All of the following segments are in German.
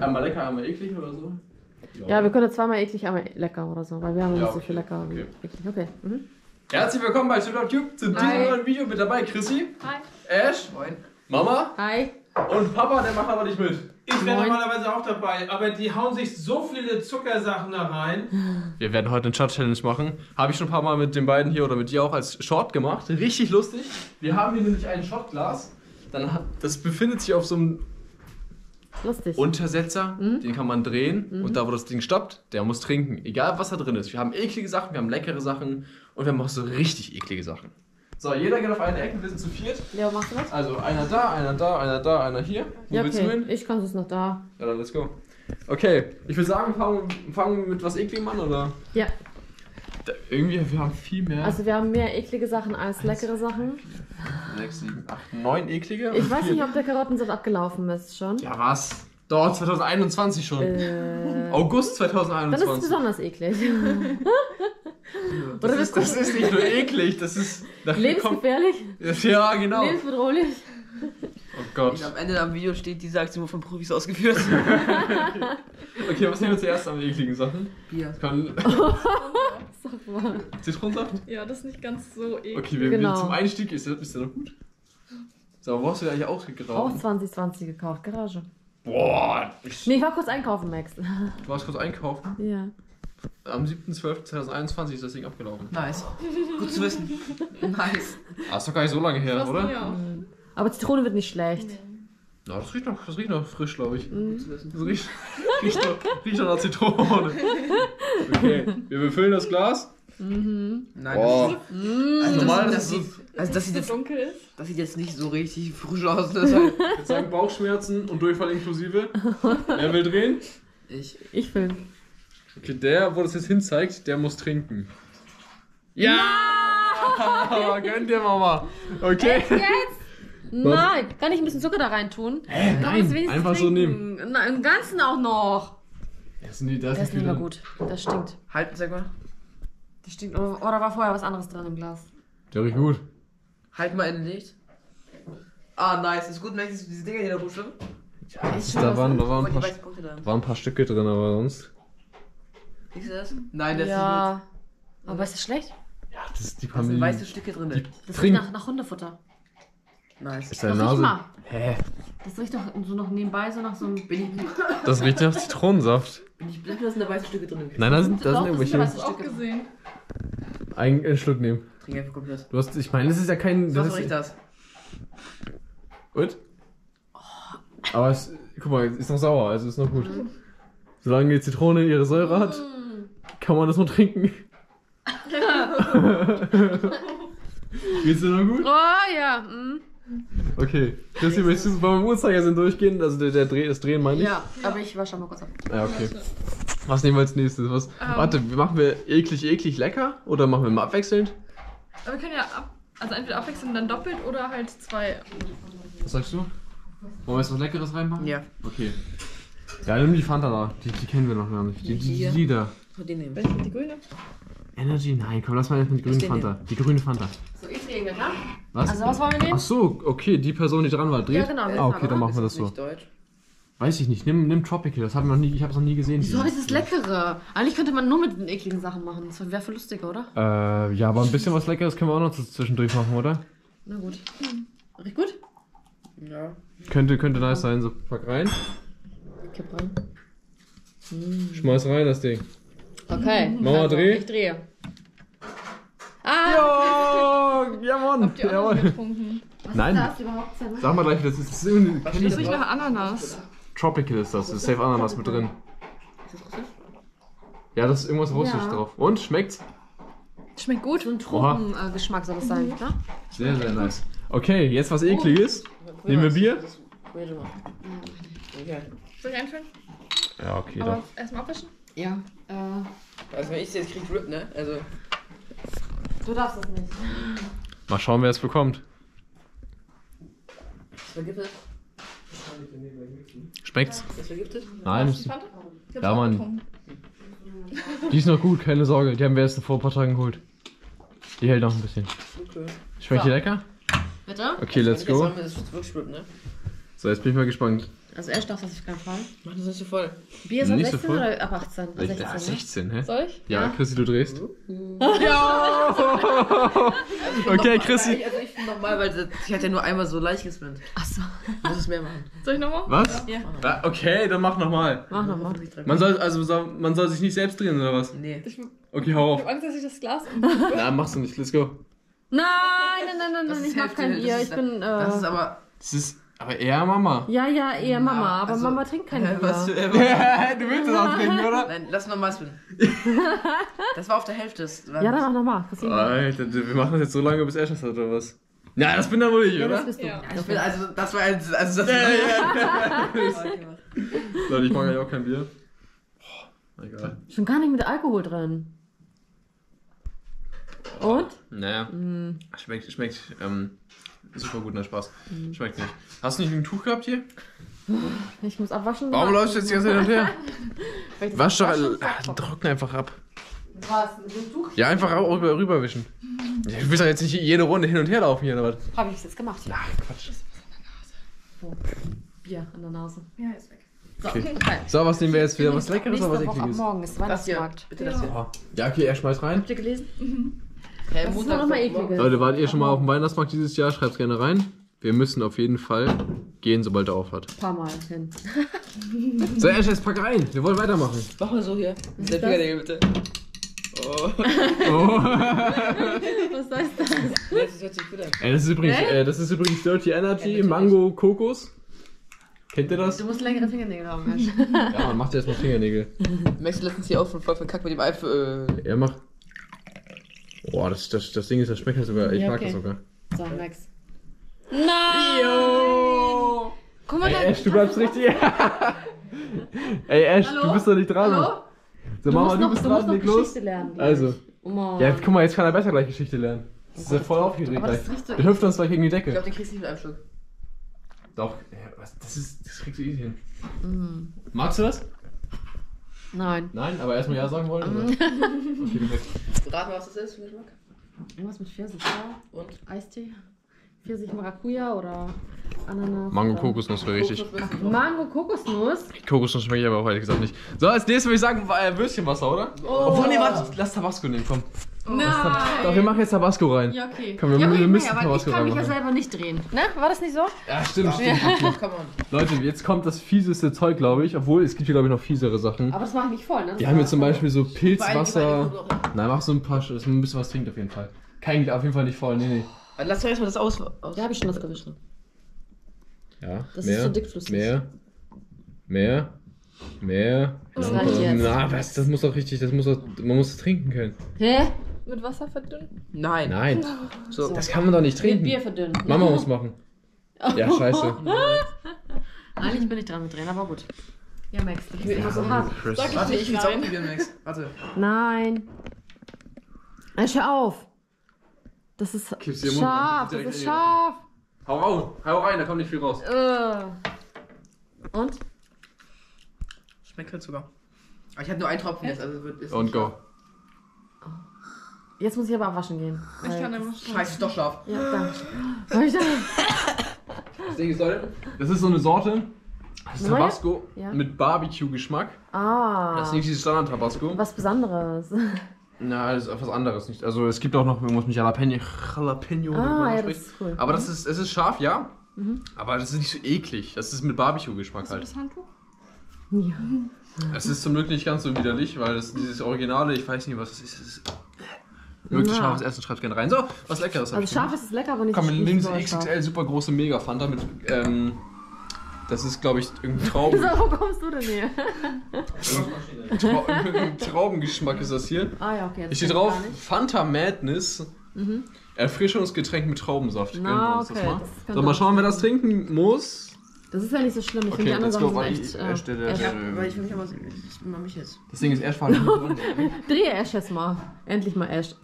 Einmal lecker, einmal eklig oder so? Ja, wir können zweimal eklig, einmal lecker oder so, weil wir haben Ja, nicht so okay, viel lecker okay. eklig. Okay. Mhm. Herzlich willkommen bei StudioTube zu diesem neuen Video mit dabei Chrissy, Hi. Ash, Mama Hi. und Papa, der macht aber nicht mit. Ich wäre Moin. normalerweise auch dabei, aber die hauen sich so viele Zuckersachen da rein. Wir werden heute eine Shot-Challenge machen. Habe ich schon ein paar Mal mit den beiden hier oder mit dir auch als Short gemacht. Richtig lustig. Wir haben hier nämlich ein Shotglas. Dann das befindet sich auf so einem Lustig. Untersetzer, den kann man drehen und da, wo das Ding stoppt, der muss trinken. Egal, was da drin ist. Wir haben eklige Sachen, wir haben leckere Sachen und wir haben auch so richtig eklige Sachen. So, jeder geht auf eine Ecke, wir sind zu viert. Leo, machst du was? Also einer da, einer da, einer da, einer hier. Wo Ja, willst du okay. hin? Ich kann es noch da. Ja, dann let's go. Okay, ich würde sagen, fangen fangen wir mit was ekligem an, oder? Ja. Da, irgendwie, wir haben viel mehr. Also wir haben mehr eklige Sachen als leckere Sachen. 6, 7, 8, 9 eklige. Ich weiß vier- nicht, ob der Karottensaft abgelaufen ist schon. Ja, was? Doch, 2021 schon. Äh, August dann ist es 2021. besonders eklig. das, Oder ist, das ist nicht nur eklig, das ist. Lebensgefährlich, ja, genau. lebensbedrohlich. Oh Gott. Und am Ende am Video steht diese Aktion von Profis ausgeführt. Okay, was nehmen wir zuerst an ekligen Sachen? Bier. Kann, Mal. Zitronensaft? Ja, das ist nicht ganz so eklig. Okay, wir, Genau. wir zum Einstieg ist, ist der noch gut. So, wo hast du eigentlich auch Auch gegraben? 2020 gekauft, Garage. Boah, ich, Nee, ich war kurz einkaufen, Max. du warst kurz einkaufen. Ja. Am 7.12.2021 ist das Ding abgelaufen. Nice. Gut zu wissen. Nice. Ah, ist doch gar nicht so lange her, oder? Ja. Aber Zitrone wird nicht schlecht. Na, das riecht noch, das riecht noch frisch, glaube ich. Wissen. Das riecht, riecht, noch, riecht noch nach Zitrone. Okay, wir befüllen das Glas. Nein, Boah. das, also Normal das, ist das, es sieht, also das, sieht So jetzt, dunkel ist. das sieht jetzt nicht so richtig frisch aus. Das halt Ich sagen Bauchschmerzen und Durchfall inklusive. Wer will drehen? ich. Ich film. Okay, der, wo das jetzt hinzeigt, der muss trinken. Ja! Gönn dir, Mama. Okay. Jetzt? Nein, kann ich ein bisschen Zucker da rein tun? Man nein, das wenigstens einfach so trinken? nehmen. Nein, im Ganzen auch noch. Das ist nie, das Das ist nicht mehr gut. Das stinkt. Halten, sag mal. Das stinkt. Oder, oder war vorher was anderes drin im Glas? Der riecht gut. Halt mal in Licht. Ah, nice. Ist gut, merkst du diese Dinger hier da rumschwimmen? Ich Da waren, da, waren ein paar, da. waren ein paar Stücke drin, aber sonst. Siehst du das? Nein, das Ja. Aber ist das schlecht? Ja, das ist die ist gut. Da sind weiße Stücke drin. Die Das riecht nach, nach Hundefutter. Nice. Ist deine riech Nase. mal. Hä? Das riecht doch so noch nebenbei so nach so einem. Bin ich, Das riecht nach Zitronensaft. bin ich blind, da sind da weiße Stücke drin. Nein, da sind, da sind das sind irgendwelche. du auch gesehen. Ein, einen Schluck nehmen. Trink einfach komplett. Du hast, ich meine, das ist ja kein. Was Das riecht ist, das? gut. Aber es, guck mal, ist noch sauer, also ist noch gut. Solange die Zitrone ihre Säure hat, kann man das noch trinken. Geht's dir noch gut? Oh ja. Mm. Okay. Christi, möchtest du beim Uhrzeigersinn durchgehen? Also der, der Dreh, das Drehen meine ich? Ja, aber ich wasche mal kurz ab. Ja, okay. Was nehmen wir als nächstes? Was? Warte, machen wir eklig, eklig, lecker? Oder machen wir mal abwechselnd? Aber wir können ja ab, also entweder abwechseln und dann doppelt oder halt zwei. Was sagst du? Wollen wir jetzt was Leckeres reinmachen? Ja. Okay. Ja, nimm die Fanta da. Die, die kennen wir noch gar nicht. Die, die, die, die da. Den nehmen. Welche die grüne? Energy? Nein, komm, lass mal jetzt mit die grüne Fanta. Die grüne Fanta. So, ich drehe ja? Was? Also, was wollen wir nehmen? Ach so, okay, die Person, die dran war, dreht. Ja, genau, wir Ah, okay, dann machen wir das Ist so. nicht deutsch. Weiß ich nicht. Nimm, nimm Tropical. Das haben wir noch nie. Ich habe es noch nie gesehen. Wieso ich das Leckere? Eigentlich könnte man nur mit den ekligen Sachen machen. Das wäre für lustiger, oder? Äh, ja, aber ein bisschen was Leckeres können wir auch noch zwischendurch machen, oder? Na gut. Riecht gut? Ja. Könnte, könnte nice sein. So, pack rein. Kipp rein. Schmeiß rein das Ding. Okay. Mama, dreh. Ich drehe. Ah! Ja, ja Mann. Habt ihr Jawohl. getrunken? Was Nein. ist das überhaupt? Sag mal. Sag mal gleich, das ist, das ist irgendwie- Das riecht nach Ananas. Tropical ist das. Das ist safe Ananas mit drin. Ist das russisch? Ja, das ist irgendwas russisch Ja. drauf. Und schmeckt's? Schmeckt gut. So ein Tropengeschmack soll das sein, ne? Sehr, sehr nice. Okay, jetzt was ekliges. Nehmen wir Bier? Soll ich einfüllen? Ja, okay, Aber doch. erstmal abwischen? Ja. Äh, Also wenn ich jetzt krieg Rip, ne? Also. Du darfst das nicht. Mal schauen, wer es bekommt. Ist vergiftet? Schmeckt's? Ist das vergiftet? Nein, Hast du die Fanta? Ich hab's Ja, auch Mann. getrunken. die ist noch gut, keine Sorge. Die haben wir erst vor ein paar Tagen geholt. Die hält noch ein bisschen. Okay. Schmeckt die lecker? Bitte? Okay, let's Jetzt go. wir das wirklich Rip, ne? So, jetzt bin ich mal gespannt. Also Ash darf das auf keinen Fall. Mach das nicht so voll. Bier ist ab Nicht so 16 voll. oder ab 18? Ab 16, Ja, ne? 16, hä? Soll ich? Ja, Ja. Chrissy, du drehst. Ja! Okay, Chrissy. Also ich finde nochmal, weil das- ich hatte ja nur einmal so leicht gespinnt. Achso. Muss es mehr machen. Soll ich nochmal? Was? Ja. Ah, okay, dann mach nochmal. Mach nochmal. Man soll, also, soll, man soll sich nicht selbst drehen, oder was? Nee. Ich hab Okay, hau auf. Angst, dass ich das Glas. Na, machst du nicht, let's go. Nein, nein, nein, nein, Das nein, ist ich mach Hälfte, kein das Bier. ist- Ich bin. Äh, Das ist aber. Das ist aber eher Mama. ja, ja, eher Mama, Ja, aber also- Mama trinkt kein Hä, Bier. was, äh, du willst das auch trinken, oder? Nein, lass nochmal spinnen. Das war auf der Hälfte. Das Ja, dann mach nochmal. Alter, wir machen das jetzt so lange, bis Ash das hat, oder was? Ja, das bin dann wohl ich, Ja, das oder? bist du. Ja. Ich bin, also, das war ein. Also, das Ja, war. Okay, Leute, ich mag ja auch kein Bier. Boah, egal. Schon gar nicht mit Alkohol drin. Und? Naja, Hm. schmeckt, schmeckt, ähm, super gut, na Spaß. Schmeckt nicht. Hast du nicht ein Tuch gehabt hier? Ich muss abwaschen. Warum läufst du jetzt die ganze Zeit hin und her? Ich Wasch doch, äh, soll. trockne einfach ab. Was? Dem Tuch? Ja, einfach auch rüber, rüberwischen. Du willst doch jetzt nicht jede Runde hin und her laufen hier, oder was? Habe ich jetzt gemacht. Ach, Quatsch. Bier an der Nase. Ja, ist weg. So, Okay. So, was nehmen wir jetzt wieder? Was Leckeres oder was Ekliges? morgen ist Das hier. Weihnachtsmarkt. Bitte das hier. Ja, okay, er schmeißt rein. Habt ihr gelesen? Hä, Das ist nur noch mal ekliges. Leute, wart ihr schon mal auf dem Weihnachtsmarkt dieses Jahr? Schreibt's gerne rein. Wir müssen auf jeden Fall gehen, sobald er auf hat. Ein paar Mal hin. So, Ash, jetzt pack rein. Wir wollen weitermachen. Mach mal so hier. ist Der? Fingernägel bitte. Oh. Oh. Was heißt das? Das hört sich gut an. Ey, das ist übrigens, äh, das ist übrigens Dirty Energy, Mango, Kokos. Kennt ihr das? Du musst längere Fingernägel haben, Mensch. Ja, man macht erstmal Fingernägel. Merkst du letztens hier auch von voll verkackt mit dem Eifel. Äh, Er macht. Boah, das, das, das Ding ist, das schmeckt ja sogar. Ich Ja, mag okay. das sogar. So, Max. Nein! Yo! Guck mal, Ey, da. Ash, du bleibst richtig. Ey, Ash, Hallo? du bist doch nicht dran. Hallo? So, Du Mama, musst du noch, bist du musst dran, noch leg los. Geschichte lernen. gleich. Also, Oh Mann. ja, guck mal, jetzt kann er besser gleich Geschichte lernen. Das ist ja voll aufgeregt Aber gleich. das riecht so Der hüpft uns gleich gegen die ich Decke. glaube, den kriegst du nicht mit einem Schluck. Doch, ja, was, das, ist, das kriegst du easy hin. Mm. Magst du das? Nein. Nein, aber erstmal Ja sagen wollen? Oder? Mm. Okay, perfekt. Rat mal, was das ist für Geschmack. Irgendwas mit Pfirsich, ja? Und? Eistee? Pfirsich Maracuja oder Ananas? Mango oder- Kokosnuss wäre richtig. Mango Kokosnuss? Kokosnuss schmecke ich aber auch ehrlich gesagt nicht. So, als nächstes würde ich sagen, äh, Würstchenwasser, oder? Oh. Obwohl, nee, warte, lass Tabasco nehmen, komm. Nein! Doch, wir machen jetzt Tabasco rein. Ja, okay. Komm, wir- ja, wir okay, müssen ja, aber ich Tabasco kann mich ja selber nicht drehen. Ne? War das nicht so? Ja, stimmt, stimmt. On. Leute, jetzt kommt das fieseste Zeug, glaube ich. Obwohl, es gibt hier, glaube ich, noch fiesere Sachen. Aber das mache ich nicht voll, ne? Wir haben hier zum Beispiel so Pilzwasser. Nein, mach so ein paar, dass man ein bisschen was trinkt auf jeden Fall. Kein, auf jeden Fall nicht voll, nee, nee. Lass doch erstmal das aus. aus. Da habe ich schon was gewischt. Ja, Das mehr, ist so dickflüssig. Mehr, mehr, mehr. Das Na, reicht jetzt. Na, was, das muss doch richtig, das muss doch, man muss es trinken können. Hä? Mit Wasser verdünnen? Nein. Nein, So. das kann man doch nicht Mit trinken. Bier verdünnen. Mama muss machen. Ja, scheiße. Eigentlich bin ich dran mit drehen, aber gut. Ja, Max, du bist immer so Ja, hart. Chris. Sag Warte, ich will's auch probieren, Max. Warte. Nein. Ey, hör auf. Das ist Kipp's scharf. Das ist scharf. Hau raus, hau rein, da kommt nicht viel raus. Äh. Und? Schmeckt halt sogar. Aber ich hatte nur einen Tropfen jetzt, also wird ist Und nicht go. scharf. Jetzt muss ich aber waschen gehen. Ich kann einfach Scheiße, ist doch scharf. Ja, danke. Soll ich da? Das Ding ist, Leute, das ist so eine Sorte. Das ist Neue? Tabasco Ja. mit Barbecue-Geschmack. Ah. Das ist nicht dieses Standard-Tabasco. Was Besonderes. Na, das ist etwas anderes. Nicht. Also es gibt auch noch irgendwas mit Jalapeno. Jalapeno man Ah, ja, das spricht. ist cool. Aber das ist, es ist scharf, ja. Aber das ist nicht so eklig. Das ist mit Barbecue-Geschmack halt. das Handtuch? Ja. Es ist zum Glück nicht ganz so widerlich, weil das dieses Originale, ich weiß nicht, was das ist. Es ist wirklich Ja. scharfes Essen, schreibt gerne rein. So, was Leckeres. Also scharf ist es lecker, aber nicht Komm, nehmen so diese. XXL super große Mega Fanta mit, ähm, das ist glaube ich irgendein Trauben, So, wo kommst du denn her? Trau irgendein Traubengeschmack ist das hier. Ah ja, okay. ich drauf gar nicht. Fanta Madness. Erfrischungsgetränk mit Traubensaft. Na, okay, das mal. das so, mal schauen, wer das trinken muss. Das ist ja nicht so schlimm. Ich Okay, finde die anderen. Sachen echt. ich- Äh, echt- Ja, aber ich will mich aber. Ich bin mal mich jetzt. Das Ding ist erst falsch. Drehe Ash jetzt mal. Endlich mal Ash.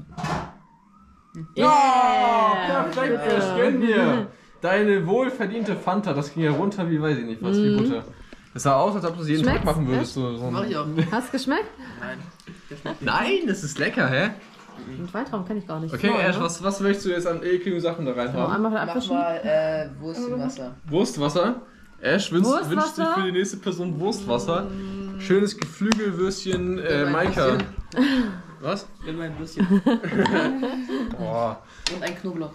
Ja, perfekt, ich gönn dir. Deine wohlverdiente Fanta, das ging ja runter wie, weiß ich nicht was, wie Butter. Das sah aus, als ob du es jeden Tag Schmeckt's? machen würdest. So, so Mach ich auch. Hast du geschmeckt? Nein. Der schmeckt nicht. Nein, das ist lecker, hä? Den Weintraum kenne ich gar nicht. Okay, Neu, Ash, ne? was, was möchtest du jetzt an ekligen Sachen da rein Genau, haben? einmal Mach abwischen. mal äh, Wurst im Wasser. Wurstwasser. Ash wünscht, Wurstwasser? wünscht sich für die nächste Person Wurstwasser. Schönes Geflügelwürstchen, äh, Maika. Was? Nimm ein bisschen. Boah. Und ein Knoblauch.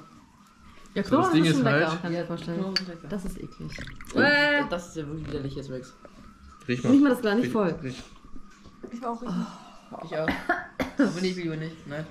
Ja, So, das Knoblauch Ding ist ist lecker, halt- kann ich mir vorstellen. Knoblauch. Das ist eklig. Äh. das ist ja wirklich widerlich jetzt, Max. Riech Nicht mal das gar nicht voll. Riech. Ich war auch richtig. Ich auch. Aber nicht, lieber nicht. Nein.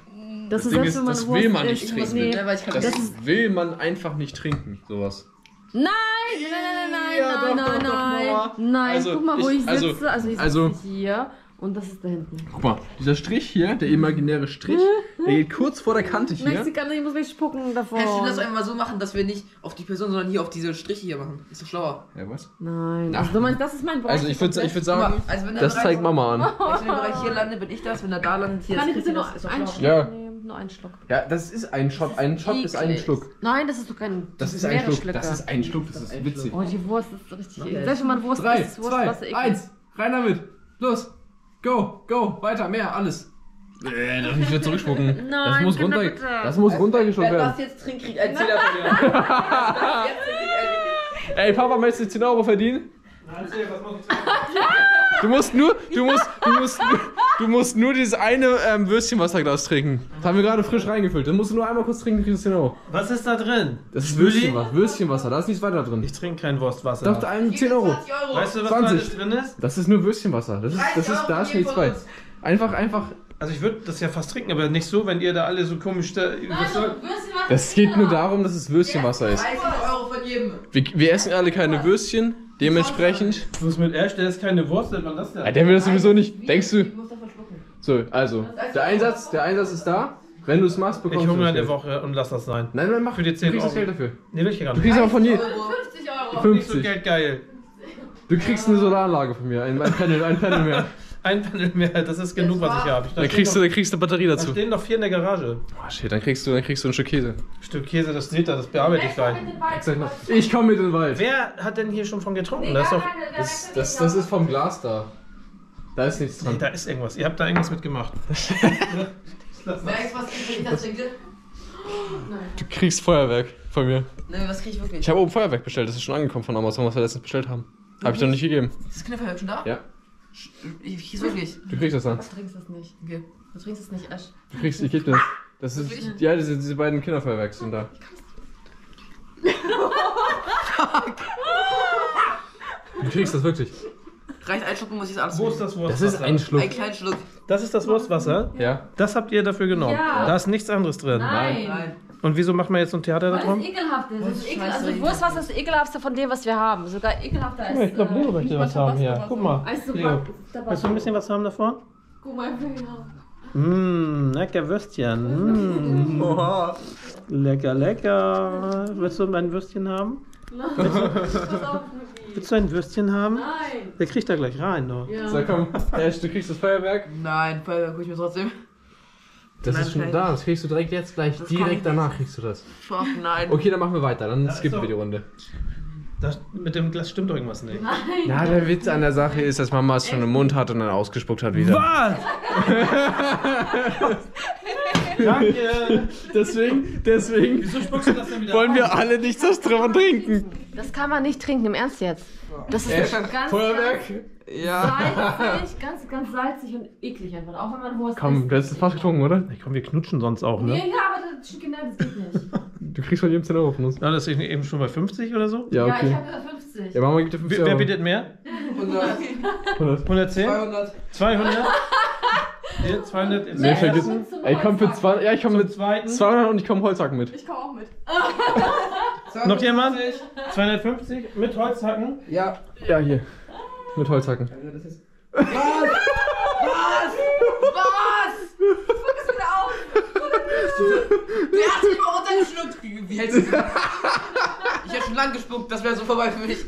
Das, Das ist Ding selbst ist, wenn man das Wurst will man nicht ich trinken. Nee. Das, Das ist- will man einfach nicht trinken, sowas. Nein, nein, nein, nein, Ja, nein, doch, nein, doch, doch, nein, nein. Also, Guck mal, wo ich- ich, also- sitze. Also, ich sitze also- hier und das ist da hinten. Guck mal, dieser Strich hier, der imaginäre Strich, der geht kurz vor der Kante hier. Mexikaner, ich muss gleich spucken davon. Kannst du das einmal so machen, dass wir nicht auf die Person, sondern hier auf diese Striche hier machen? Ist doch schlauer. Ja, was? Nein, Ach. also du meinst, das ist mein Bereich. Also ich würde ich würd sagen, also wenn der das Bereich- zeigt Mama an. Wenn ich Bereich hier lande, bin ich das. Wenn er da landet, hier Kann ich ist bitte das ist doch einen. Schluck Ja. nehmen? Nur einen Schluck. Ja, das ist ein Shot. Ein Shot ist ein. Schluck. Nein, das ist doch kein. Das ist ein Schluck. Das ist ein Schluck, das ist witzig. Oh, die Wurst ist richtig. Selbst wenn man Wurst Drei, isst, ist Wurst zwei, was eklig. eins. Rein damit. Los. Go, go. Weiter, mehr, alles. Äh, darf ich wieder zurückspucken. das Nein, muss Kinder, runter. bitte. Das muss runtergeschluckt Wer werden. das jetzt trinkt, kriegt einen Zehner von. Das trinkt Ey, Papa, möchtest du 10 Euro verdienen? Erzähl, was muss ich sagen? Du musst nur, du musst, du musst, nur- du musst nur dieses eine ähm, Würstchenwasserglas trinken. Das haben wir gerade frisch reingefüllt. Das musst du nur einmal kurz trinken, kriegst du 10 Euro. Was ist da drin? Das ist? Würstchenwasser. Würstchenwasser, da ist nichts weiter drin. Ich trinke kein Wurstwasser. Doch, ein einen 10 Euro. 20 Euro. Weißt du, was 20. da alles drin ist? Das ist nur Würstchenwasser. Das ist, das 30 ist, da ist nichts bei. Einfach, einfach. Also ich würde das ja fast trinken, aber nicht so, wenn ihr da alle so komisch da... Soll? Das geht nur darum, dass es Würstchenwasser ist. 30 Euro von jedem. Wir, wir essen alle keine Würstchen, dementsprechend. Was ist mit Ash? Der ist keine Wurst, nennt man das Ja, denn? der will das sowieso nicht. Denkst du? Ich muss davon schlucken. So, also, der Einsatz, der Einsatz ist da. Wenn du es machst, Ich bekommst du hungere das eine. Woche und lass das sein. Nein, nein, mach. Für die du 10 kriegst das Euro. Geld dafür. Nee, will ich gar Du nicht. kriegst aber von je 50 Euro. Nicht so 50. Geld geil. Du kriegst eine Solaranlage von mir, ein, ein Panel, ein Panel mehr. Ein Panel mehr, das ist genug, was ich habe. Da Dann kriegst du, dann kriegst du eine Batterie Da dazu. stehen noch vier in der Garage. Oh shit, dann kriegst du, dann kriegst du ein Stück Käse. Stück Käse, das seht ihr, das bearbeite ich gleich. Ich komme mit in den Wald. Wer hat denn hier schon von getrunken? Da ist doch. Das, das, das ist vom Glas da. Da ist nichts Nee, dran. da ist irgendwas. Ihr habt da irgendwas mitgemacht. Das. Merkst du, was krieg ich, wenn ich das trinke? Du kriegst Feuerwerk von mir. Ne, was krieg ich wirklich? Ich habe oben Feuerwerk bestellt, das ist schon angekommen von Amazon, was wir letztens bestellt haben. Habe ich doch nicht gegeben. Ist das Kinderfeuerwerk schon da? Ja, Ich krieg's wirklich. du kriegst das dann. Du trinkst es nicht. Okay. Du trinkst es nicht, Ash. Du kriegst, ich geb das. Das ist, ja, diese, diese beiden Kinderfeuerwerks sind da. Du kriegst das wirklich. Reicht ein Schluck, muss ich das alles Wo ist das Das Wurstwasser? ist ein Schluck. Ein kleinen Schluck. Das ist das Wurstwasser? Ja. Das habt ihr dafür genommen. Ja. Da ist nichts anderes drin. Nein. Nein. Und wieso macht man jetzt so ein Theater Weil darum? das ekelhaft ist. Das ist ekel, also Wurstwasser ist das ekelhaftste von dem, was wir haben. Sogar ekelhafter als. ich glaube, Leo möchte nicht was haben hier. Guck mal. Leo, willst du ein bisschen was haben davon? Guck mal, ja. Mmh, lecker Würstchen. Mmh. Lecker, lecker. Willst du ein Würstchen haben? Pass auf, Willst du ein Würstchen haben? Nein. Der kriegt da gleich rein, doch. Ja. So, komm. Ash, du kriegst das Feuerwerk. Nein, Feuerwerk hol ich mir trotzdem. Das Nein, ist schon da. Das kriegst du direkt jetzt gleich. Das kann direkt danach kriegst du das. Fuck, nein. Okay, dann machen wir weiter. Dann skippen so. wir die Runde. Das, mit dem Glas stimmt doch irgendwas nicht. Ja, der Witz an der Sache ist, dass Mama es schon im Mund hat und dann ausgespuckt hat wieder. Was? Danke. Deswegen, deswegen Wieso spuckst du das denn wieder wollen wir alle nichts davon trinken. Das kann man nicht trinken, im Ernst jetzt. Das ist ganz, Feuerwerk? Ja. salzig, ganz, ganz salzig und eklig einfach. Auch wenn man Wurst Komm, isst. du hast es fast getrunken, oder? Hey, komm, wir knutschen sonst auch, Nee, ne? ja, aber das, genau, das geht nicht. Du kriegst von jedem 10 Euro von uns. Ja, das ist eben schon bei 50 oder so? Ja, Ja, ich okay. habe gesagt 50. Ja, Mama gibt dir 50 Wer, wer bietet mehr? 100, 100. 110? 200. 200? Hier, 200 im Nee, vergiss. ersten. Ey, komm für 200. Ja, ich komm Zum mit zweiten. 200 und ich komm Holzhacken mit. Ich komme auch mit. Noch jemand? 250. 250 mit Holzhacken? Ja. Ja, hier. Mit Holzhacken. Das ist. Was? Was? Was? Guck es wieder auf! Der hat sich mal runtergeschluckt. Wie, hältst du das? Ich hätte schon lang gespuckt, das wäre so vorbei für mich.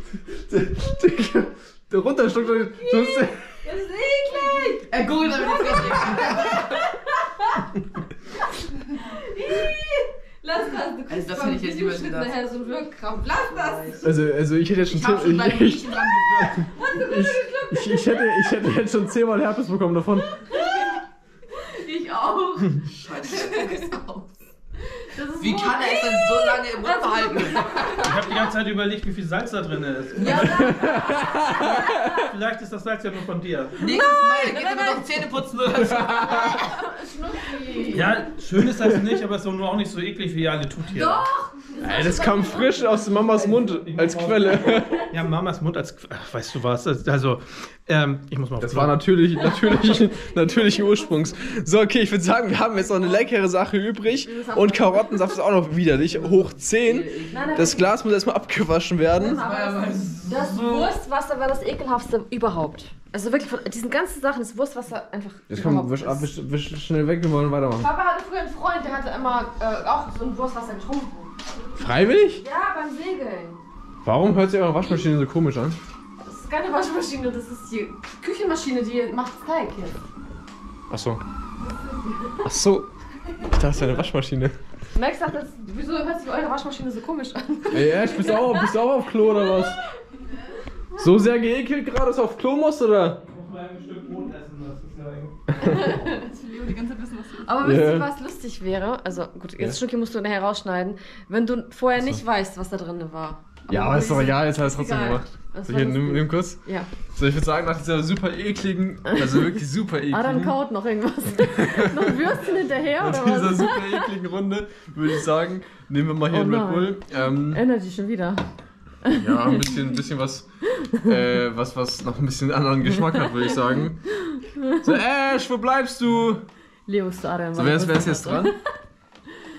Der runterschluckt. Sonst. Das ist eklig! Er googelt damit jetzt Lass das, du kriegst Also das hätte ich jetzt gedacht. nachher so Wirkkrampf. Lass das! Also, also ich hätte jetzt schon. Ich hab schon ich, ich, ich, ich, hätte, ich hätte jetzt schon zehnmal Herpes bekommen davon. Ich auch. Scheiße. Das Wie kann er es denn so lange im Mund behalten? Ich habe die ganze Zeit überlegt, wie viel Salz da drin ist. Vielleicht ist das Salz ja nur von dir. Nächstes Mal geht immer noch Zähne putzen. Ja, schön ist das nicht, aber es ist nur auch nicht so eklig wie alle Tutiere. Doch! Das kam frisch aus Mamas Mund als Quelle. Ja, Mamas Mund als. Ach, weißt du was? Das- Also, ähm, ich muss mal auf Das war natürlich, natürlich, natürliche Ursprungs. So, okay, ich würde sagen, wir haben jetzt noch eine leckere Sache übrig. Und Karottensaft ist auch noch widerlich. Hoch 10. Das Glas muss erstmal abgewaschen werden. Das Wurstwasser war das ekelhaftste überhaupt. Also wirklich, von diesen ganzen Sachen ist Wurstwasser einfach. Jetzt komm, wisch ab, ist. wisch, wisch schnell weg, wir wollen weitermachen. Papa hatte früher einen Freund, der hatte immer äh, auch so ein Wurstwasser getrunken. Freiwillig? Ja, beim Segeln. Warum hört sich eure Waschmaschine so komisch an? Das ist keine Waschmaschine, das ist die Küchenmaschine, die macht Teig jetzt. Ach so. Ach so. Ich dachte, es ist eine Waschmaschine. Max sagt, das, wieso hört sich eure Waschmaschine so komisch an? Ey, Ash, bist du auch, bist du auch auf Klo oder was? So sehr geekelt gerade, dass du auf Klo musst, oder? Ich muss mal ein Stück Brot essen, das ist ja. Ich will Leo die ganze Zeit wissen, was du Aber wisst ihr, was lustig wäre? Also gut, jetzt Ja. Stückchen musst du nachher rausschneiden, wenn du vorher nicht weißt, was da drin war. Ja, aber ist doch egal, jetzt hast du es trotzdem gemacht. So, hier, nimm, nimm kurz. Ja. So, ich würde sagen, nach dieser super ekligen, also wirklich super ekligen, Adam kaut noch irgendwas. noch ein Würstchen hinterher nach oder dieser was? super ekligen Runde, würde ich sagen, nehmen wir mal hier Oh einen Red. Bull. Ähm, Energy schon wieder. ja, ein bisschen, ein bisschen was, äh, was, was noch ein bisschen anderen Geschmack hat, würde ich sagen. So, Ash, wo bleibst du? Leo Adam. So, wer ist, wer ist jetzt dran?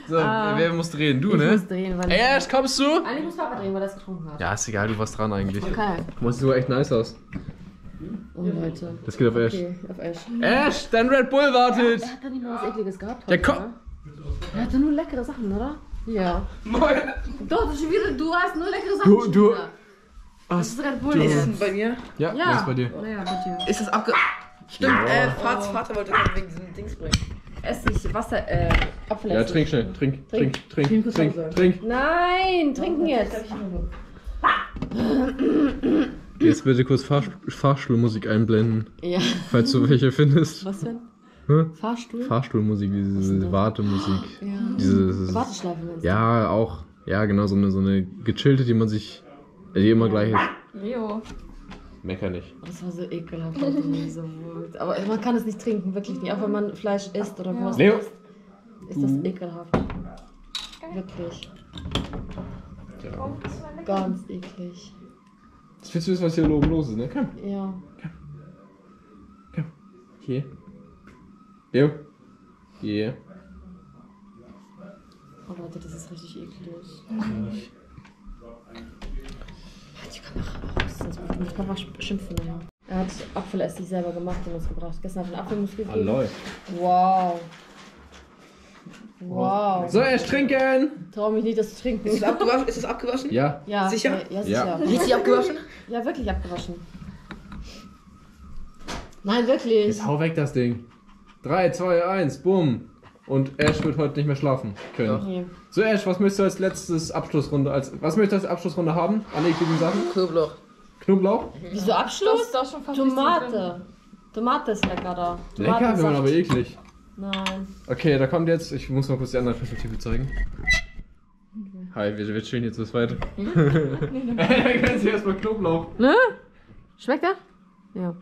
So, Ah. wer muss drehen? Du, Ich ne? muss drehen, weil Ey, Ash, kommst du? Eigentlich muss Papa drehen, weil er es getrunken hat. Ja, ist egal, du warst dran eigentlich. Okay. Du sieht echt nice aus. Oh Leute. Das geht auf Ash. Okay, auf Ash. Ash, dein Red Bull wartet! Er hat da nicht mal was Ekliges gehabt. Ja, heute, komm. oder? Er hatte nur leckere Sachen, oder? Ja. Moin. Doch, das ist wieder, du hast nur leckere Sachen. Du- du-. Das ist Red Bull. du-. Ist es bei mir? Ja, Ja. ist bei dir? Naja, bei dir. Ist es abge... Stimmt, äh, Vater, Vater wollte gerade wegen diesem Dings bringen. Essig, Wasser, äh, Apfelessig. Ja, trink schnell. Trink, trink, trink, Trink, trink, trink. trink. Nein, trinken jetzt. Jetzt bitte kurz Fahr Fahrstuhlmusik einblenden, Ja. falls du welche findest. Was denn? Hä? Fahrstuhl? Fahrstuhlmusik, diese Wartemusik. ja. Diese, Warteschleife ja, auch. Ja, genau, so eine, so eine gechillte, die man sich, die immer gleich ist. Leo. Mecker nicht. Das war so ekelhaft. So gut. Aber man kann es nicht trinken, wirklich nicht. Auch wenn man Fleisch isst oder Wurst Leo. isst, ist das ekelhaft. Wirklich. Ja. Ganz eklig. Jetzt willst du wissen, was hier oben los ist, ne? Komm, Ja. hier. Leo. Hier. Oh Leute, das ist richtig eklig. Ich kann auch raus, sonst muss Papa sch- schimpfen. Ja. Er hat Apfelessig selber gemacht und uns gebracht. Gestern hat er einen Apfelmus gegeben. Hallo. Wow. Wow. So, erst trinken! Trau mich nicht, das zu trinken. Ist es abgewaschen? Ist es abgewaschen? Ja. Ja, Sicher? Ja, ja sicher. Ja. Richtig abgewaschen? Ja, wirklich abgewaschen. Nein, wirklich. Jetzt hau weg das Ding. 3, 2, 1, bumm. Und Ash wird heute nicht mehr schlafen können. Nee. So, Ash, was möchtest du als letztes Abschlussrunde, als, was möchtest du als Abschlussrunde haben? An ekligen Sachen? Knoblauch. Knoblauch? Wieso Abschluss? Da ist schon mehr drin. Tomate. Tomate ist lecker da. Lecker, wenn aber eklig. Nein. Okay, da kommt jetzt, ich muss mal kurz die andere Perspektive zeigen. Hi, wir, wir chillen jetzt bis weiter. Hey, da kannst du erstmal Knoblauch. Ne? Schmeckt er? Ja.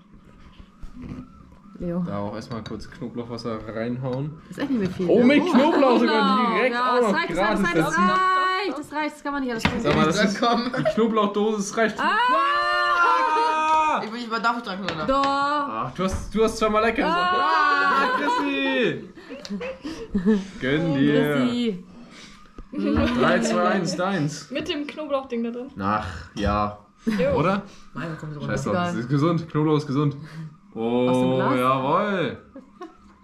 Leo. Da auch erstmal kurz Knoblauchwasser reinhauen. Ist echt nicht mehr viel. Oh, mit Knoblauch sogar direkt ja, auch das noch reicht, gratis das reicht, das reicht, das reicht, das kann man nicht alles trinken. Sag mal, das ist, die Knoblauchdosis reicht. Ah! Ich will nicht mal dafür dran, oder? Doch. Ach, du hast, du hast zweimal lecker gesagt. Ah, Chrissy! Gönn dir. Chrissy. 3, 2, 1, deins. Mit dem Knoblauchding da drin. Ach, ja. Jo. Oder? Nein, komm so Scheiß runter. drauf, das ist gesund. Knoblauch ist gesund. Oh, Glas?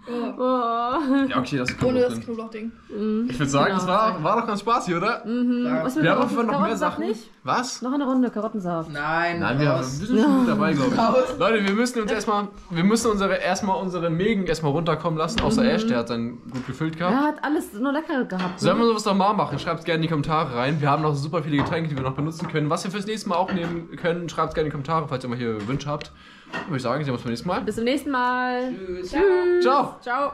Jawohl. Oh. Ja, okay, das ist Ohne das. Knoblauchding. Ich würde sagen, Genau, es war, war doch ganz spaßig, oder? Was mit Wir haben Fall noch mehr Sachen. nicht? Was? Noch eine Runde Karottensaft. Nein, Nein, wir, wir raus. sind schon gut dabei, glaube ich. Leute, wir müssen uns erstmal, wir müssen unsere, erstmal unsere Mägen erstmal runterkommen lassen, außer Ash, der hat dann gut gefüllt gehabt. Er hat alles nur lecker gehabt. Sollen Ne? wir sowas nochmal machen? Schreibt es gerne in die Kommentare rein. Wir haben noch super viele Getränke, die wir noch benutzen können. Was wir fürs nächste Mal auch nehmen können, schreibt es gerne in die Kommentare, falls ihr mal hier Wünsche habt. Würde ich sagen, sehen wir uns beim nächsten Mal. Bis zum nächsten Mal. Tschüss. Ciao! Ciao.